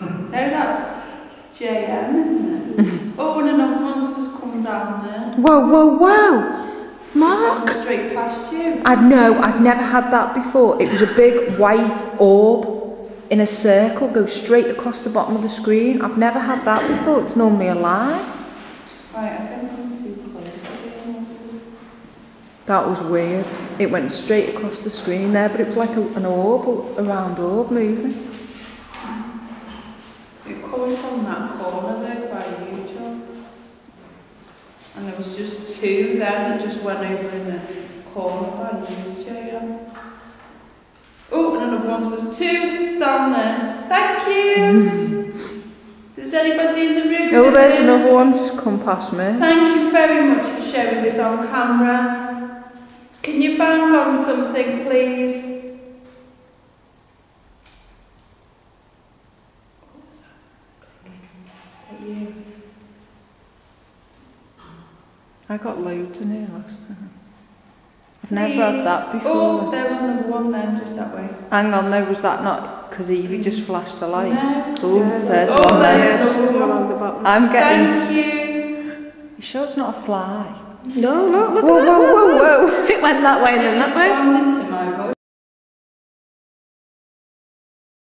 No, that's JM, isn't it? Mm. oh, and another monster's come down there. Whoa, whoa, whoa! Mark! Straight past you. I know, I've never had that before. It was a big white orb in a circle, go straight across the bottom of the screen. I've never had that before. It's normally a line. Right, I think I'm too close. That was weird. It went straight across the screen there, but it was like a, an orb, a round orb moving. It coming from that corner there by you, John. And there was just two then that just went over in the corner by you, JM. Oh, and another one says two down there. Thank you. Does anybody in the room? Oh, there's this? another one just come past me. Thank you very much for showing this on camera. Can you bang on something, please? What was that? Is that you? I got loads in here last time. I've never had that oh, before. Oh, there was another one then, just that way. Hang on, no, was that not because Evie just flashed a light? No. Oh, there's Oh, one there's there. another one. I'm getting. Thank you. You sure it's not a fly? No, no, look Whoa, at that. whoa, whoa, whoa! It went that way and then that way.